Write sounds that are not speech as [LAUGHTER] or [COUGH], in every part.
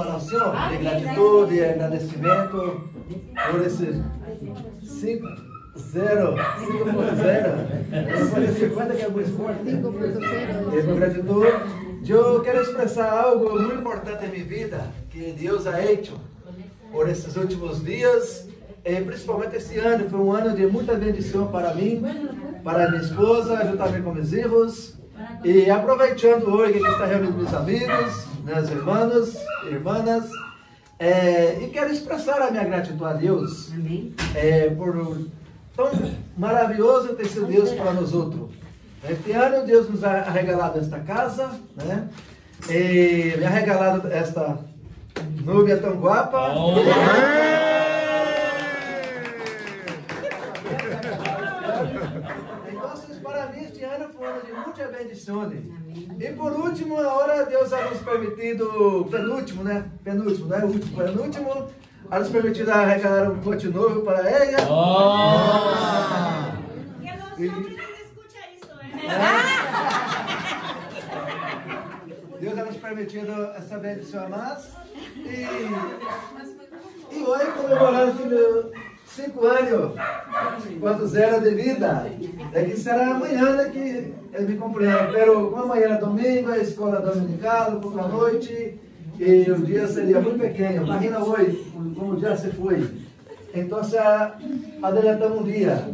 oração de gratitude e agradecimento por esse 5 0, 5.0. Não decir cuánto que é muito forte. 5.0. E com gratitude, eu quero expressar algo muito importante em minha vida que Deus ha hecho por esses últimos dias e principalmente esse ano. Foi um ano de muita bendição para mim, para minha esposa, juntamente com meus filhos. E aproveitando hoje que está reunindo meus amigos, meus irmãos, irmãs, é, e quero expressar a minha gratidão a Deus é, por tão maravilhoso ter sido Deus para nós outros. Este ano Deus nos ha regalado esta casa, né? E me ha regalado esta nuvem tão guapa. Oh. Então, para mim este ano foi um ano de muitas bendições. E por último, agora Deus ha nos permitido, penúltimo, né? Penúltimo, não é último, penúltimo, ha nos permitido regalar um pote novo para ela. Oh. E, Deus ha nos permitido essa bendição a mais. E, e hoje comemorando cinco anos, quanto zero de vida. É que será amanhã né, que ele me compreende. Pero como amanhã é domingo, a escola dominical, por la noite, e o dia seria muito pequeno. Imagina hoje, como dia se foi. Então, adelantamos um dia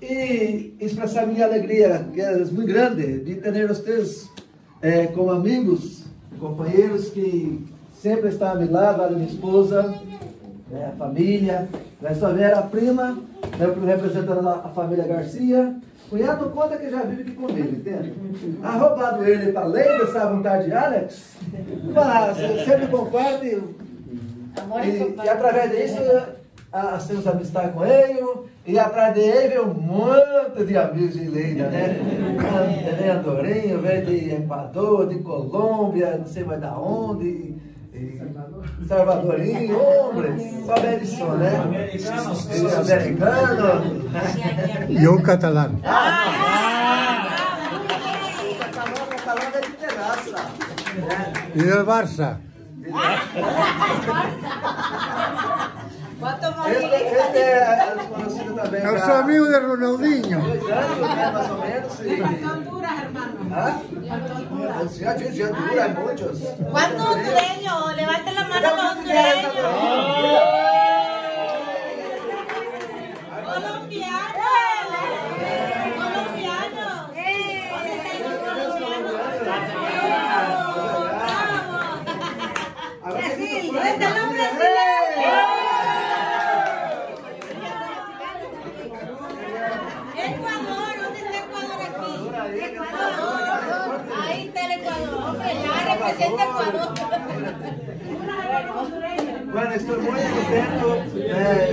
e expressar minha alegria, que é muito grande, de ter vocês é, como amigos, companheiros que sempre estão a meu lado, a minha esposa, né, a família, né, sua Vera, a prima, representando a, família Garcia. Cunhado conta que já vive aqui comigo, entende? Ha roubado ele para além dessa vontade de Alex, mas sempre concordo e, e, e através disso as suas amistades com ele, e atrás dele veio um monte de amigos de Leida, né? Vem Andorinho, vem de Equador, de Colômbia, não sei mais da onde. Salvadorinho, homem, só americano, né? Americano. Americano. E um catalão. Ah, o catalão, o catalão é de terraça. E o Barça. Quanto Este, este é conhecido também. É o seu amigo de Ronaldinho. Dois anos, né, mais ou menos. E... Honduras, hermano. ¿Ah? Ya, ya, ya dura muchos. ¿Cuántos hondureños? Ya representa Ecuador. Bueno, estou muito contento. É,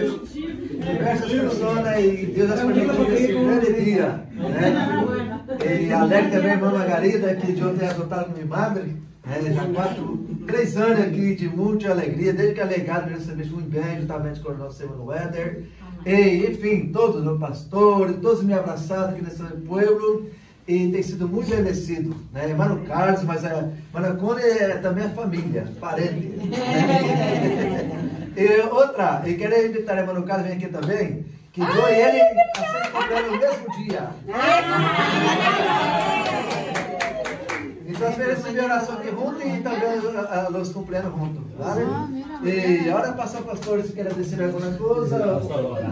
diversas pessoas e Deus has permitido esse grande dia. Né? E alegre também a irmã Margarida, que de ontem resultado com minha madre. É, já quatro, três anos aqui de muita alegria, desde que a legado recebeu muito bem, juntamente com o nosso irmão Weather. E, enfim, todos os pastores, todos me abraçaram aqui nesse pueblo e tem sido muito bendecido. Né? Mano Carlos, mas a Mano Cone é também a família, parente. [LAUGHS] e outra, e quero invitar a Mano Carlos, vem aqui também, que eu e ele assim comprando no mesmo dia. Então, as receber oração aqui junto e também uh, os cumpleaños juntos, ¿vale? E agora passa o pastor se quer dizer alguma coisa,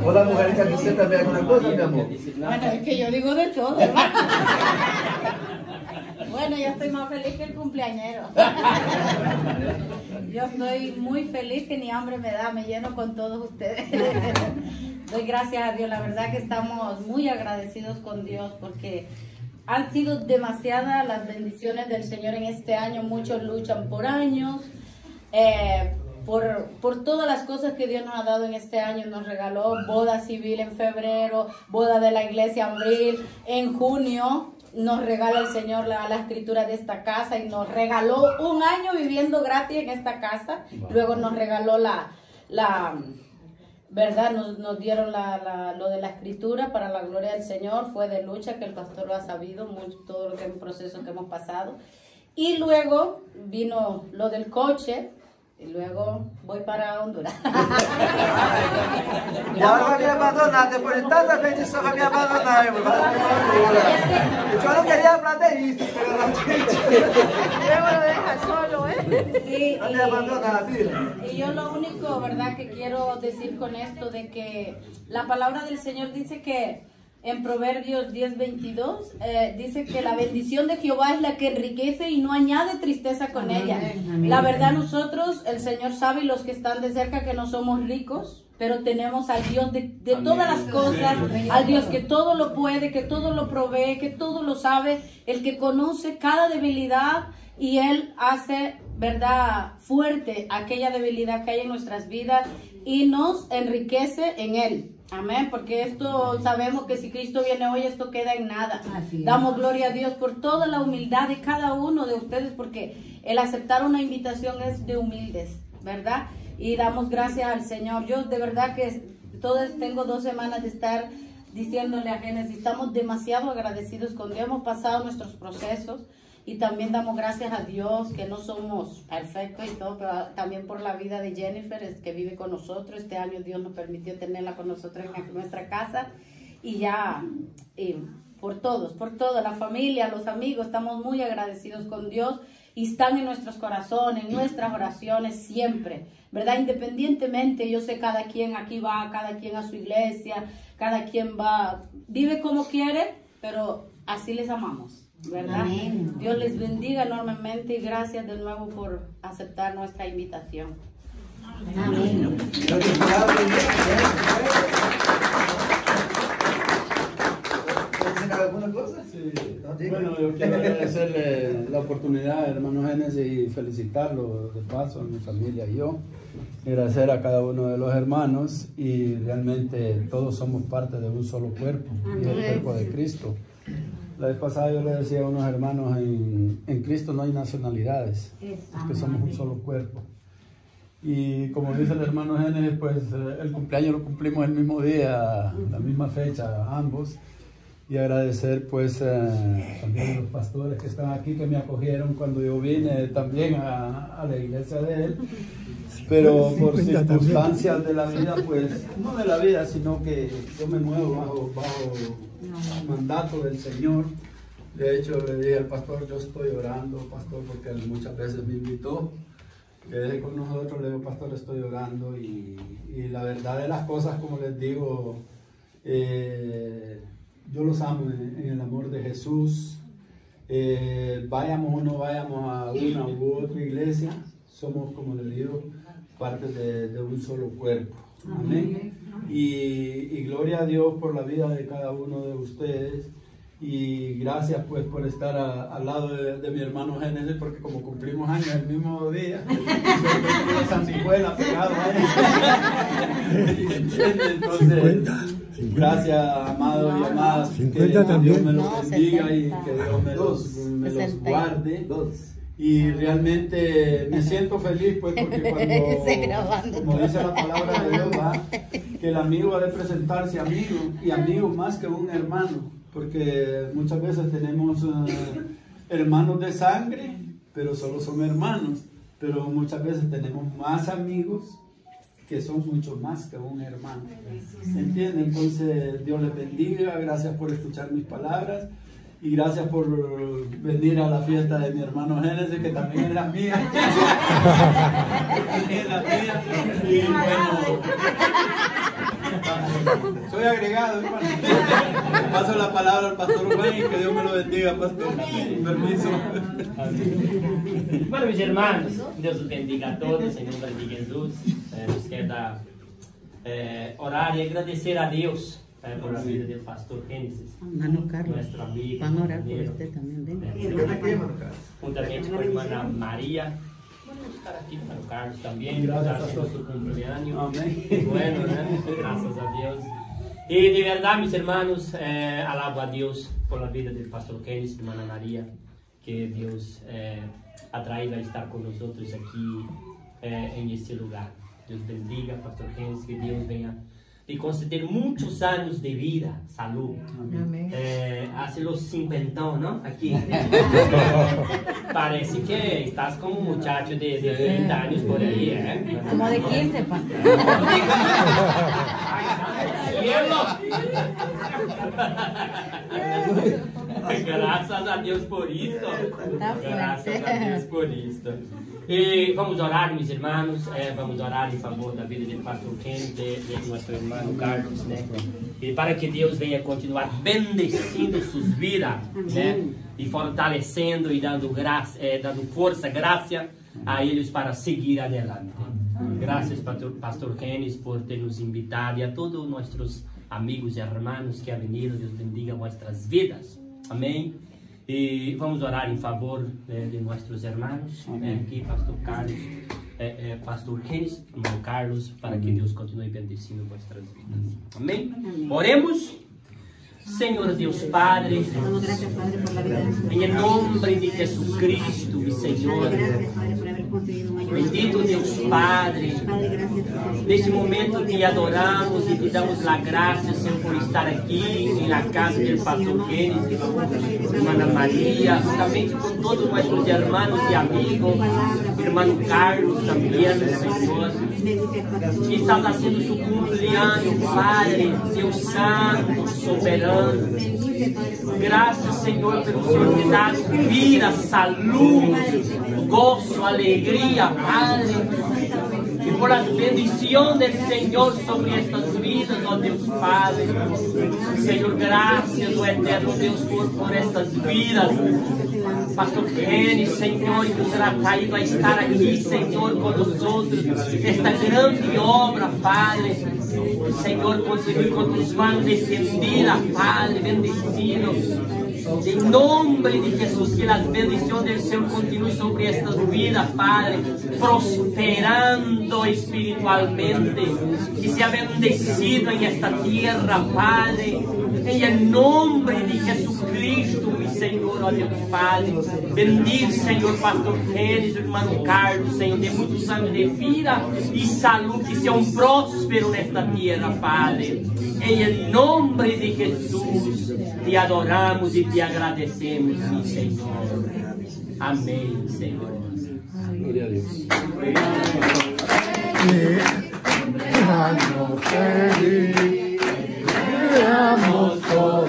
ou a mulher quer dizer também alguma coisa, meu amor. Bueno, es que yo digo de todo. [LAUGHS] Bueno, yo estoy más feliz que el cumpleañero. [LAUGHS] Yo estoy muy feliz que ni hambre me da, me lleno con todos ustedes. [LAUGHS] Doy gracias a Dios, la verdad que estamos muy agradecidos con Dios porque han sido demasiadas las bendiciones del Señor en este año. Muchos luchan por años. eh, por, por todas las cosas que Dios nos ha dado en este año, nos regaló boda civil en febrero, boda de la iglesia en abril, en junio nos regala el Señor la, la escritura de esta casa y nos regaló un año viviendo gratis en esta casa, luego nos regaló la, la ¿verdad? Nos, nos dieron la, la- lo de la escritura para la gloria del Señor, fue de lucha que el pastor lo ha sabido, mucho, todo lo que el proceso que hemos pasado. Y luego vino lo del coche, y luego voy para Honduras. [LAUGHS] Agora vai me abandonar. Depois de tanta bendição, vai me abandonar, irmão. Vai me embora. Eu não queria hablar de isso, pero la [LAUGHS] gente Luego lo deja solo, ¿eh? Sí, y- abandonar, filha. Y yo lo único, ¿verdad?, que quiero decir con esto de que la palabra del Señor dice que en Proverbios 10, 22, eh, dice que la bendición de Jehová es la que enriquece y no añade tristeza con ella. La verdad nosotros, el Señor sabe y los que están de cerca que no somos ricos, pero tenemos al Dios de, de todas las cosas, al Dios que todo lo puede, que todo lo provee, que todo lo sabe, el que conoce cada debilidad y Él hace, ¿verdad?, fuerte aquella debilidad que hay en nuestras vidas y nos enriquece en Él. Amén, porque esto sabemos que si Cristo viene hoy, esto queda en nada. Damos gloria a Dios por toda la humildad de cada uno de ustedes, porque el aceptar una invitación es de humildes, ¿verdad? Y damos gracias al Señor. Yo de verdad que todos tengo dos semanas de estar diciéndole a Génesis, estamos demasiado agradecidos con Dios, hemos pasado nuestros procesos y también damos gracias a Dios que no somos perfectos y todo, pero también por la vida de Jennifer que vive con nosotros. Este año Dios nos permitió tenerla con nosotros en nuestra casa y ya por todos, por toda la familia, los amigos, estamos muy agradecidos con Dios y están en nuestros corazones, en nuestras oraciones siempre, ¿verdad? Independientemente, yo sé cada quien aquí va, cada quien a su iglesia, cada quien va, vive como quiere, pero así les amamos. ¿Verdad? Dios les bendiga enormemente y gracias de nuevo por aceptar nuestra invitación. Sí. No, diga. Bueno, yo quiero agradecerle la oportunidad, hermano Génesis, y felicitarlo de paso a mi familia y yo. Agradecer a cada uno de los hermanos y realmente todos somos parte de un solo cuerpo, y el cuerpo de Cristo. La vez pasada yo le decía a unos hermanos, en, en Cristo no hay nacionalidades, es somos un solo cuerpo. Y como dice el hermano Génesis, pues eh, el cumpleaños lo cumplimos el mismo día, la misma fecha, ambos. Y agradecer pues eh, también a los pastores que están aquí, que me acogieron cuando yo vine también a, a la iglesia de él. Pero por 50 también. circunstancias de la vida, pues, no de la vida, sino que yo me muevo bajo, bajo mandato del Señor. De hecho, le dije al pastor, yo estoy orando, pastor, porque él muchas veces me invitó que deje con nosotros, le digo, pastor, estoy orando y, y la verdad de las cosas, como les digo, eh, yo los amo en, en el amor de Jesús. Eh, vayamos o no vayamos a una u otra iglesia, somos, como les digo, parte de, de un solo cuerpo. Amén. Y, y gloria a Dios por la vida de cada uno de ustedes. Y gracias pues por estar a- al lado de, de mi hermano Génesis, porque como cumplimos años el mismo día, [LAUGHS] de Santijuela pegado ahí. [LAUGHS] ¿Entiende? Entonces, 50. Gracias amados y amadas. 50 que Dios me los No, bendiga y 60. que Dios me los, me los 60. guarde. Dos. Y realmente me siento feliz, pues, porque [LAUGHS] cuando, como dice la palabra de Dios, ¿va? que el amigo ha de presentarse amigo, y amigo más que un hermano, porque muchas veces tenemos eh, hermanos de sangre, pero solo son hermanos, pero muchas veces tenemos más amigos que son mucho más que un hermano. ¿Entiende? Entonces, Dios les bendiga, gracias por escuchar mis palabras. Y gracias por venir a la fiesta de mi hermano Génesis, que también es la mía. [LAUGHS] También es la mía. Y bueno, soy agregado, hermano. Paso la palabra al pastor Juan y que Dios me lo bendiga, pastor. Con permiso. Bueno, mis hermanos, Deus os bendiga a todos, em nome de é, nos quer dar, é, orar e agradecer a Deus é, por a vida do pastor Kennedy, Mano Carlos, nosso amigo. Vamos por você também, bem? É, juntamente com a irmã Maria. Vamos estar aqui para o Carlos também, graças a seu. Amém. Bueno, né? Graças a Deus. E de verdade, meus irmãos, é, eh, alabo a Deus por a vida do pastor Kennedy, irmã Maria, que Deus é, atraído a estar com outros aqui eh, em este lugar. Dios bendiga, pastor Kenis, que Dios venga y conceder muchos años de vida, salud. Eh, hace los 50, ¿no? Aquí. [LAUGHS] Parece que estás como un muchacho de, de 30 años por ahí, ¿eh? Como de 15, pa. [LAUGHS] [LAUGHS] Graças a Deus por isso. Tá Graças a Deus por isso. E vamos orar, meus irmãos. eh, vamos orar em favor da vida do pastor Ken, de, de nosso irmão Carlos, né? E para que Deus venha continuar bendecindo suas vidas, né? E fortalecendo e dando graça, eh, dando força, graça a eles para seguir adelante. Gracias, Pastor, Pastor por ter nos invitado y a todos nuestros amigos y hermanos que venido. Dios bendiga vuestras vidas. Amén. E vamos orar em favor né, de nossos irmãos, né, aqui, pastor Carlos, é, é, pastor Reis, irmão Carlos, para Amém. que Deus continue bendecindo vossas vidas. Amém? Amém? Oremos. Senhor Deus Padre, em nome de Jesus Cristo Senhor, bendito Deus Padre, neste momento te adoramos e te damos a graça, Senhor, por estar aqui na casa do pastor Kennedy, irmã Maria, juntamente com todos os nossos irmãos e amigos, irmão Carlos também, Senhor, que está fazendo seu cumpleaños, Padre, Deus Santo, soberano. Graças, Senhor, pelo Senhor te dar vida, saúde, gozo, alegria, Padre. Por as bendições do Senhor sobre estas vidas, ó Deus Padre. Senhor, graças, ó eterno Deus, por, por estas vidas. Pastor Kenny, Senhor, que será caído a estar aqui, Senhor, conosco, esta grande obra, Padre. Senhor, continue com tus manos estendidas, Padre, bendecidos. Em nome de Jesus, que as bendições do Senhor continuem sobre estas vidas, Padre, prosperando espiritualmente, que seja bendecido em esta terra, Padre, em nome de Jesucristo, mi Senhor, Deus Padre. Bendiz, Senhor, Pastor o irmão Carlos, Senhor, de muitos anos de vida e saúde, que sejam prósperos nesta terra, Padre. Em nome de Jesus, te adoramos e te agradecemos, Senhor. Amém, Senhor. Año feliz, seamos todos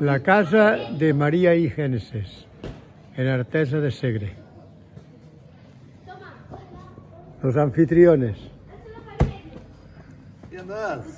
La casa de María y Génesis, en Artesa de Segre. Los anfitriones. Nós?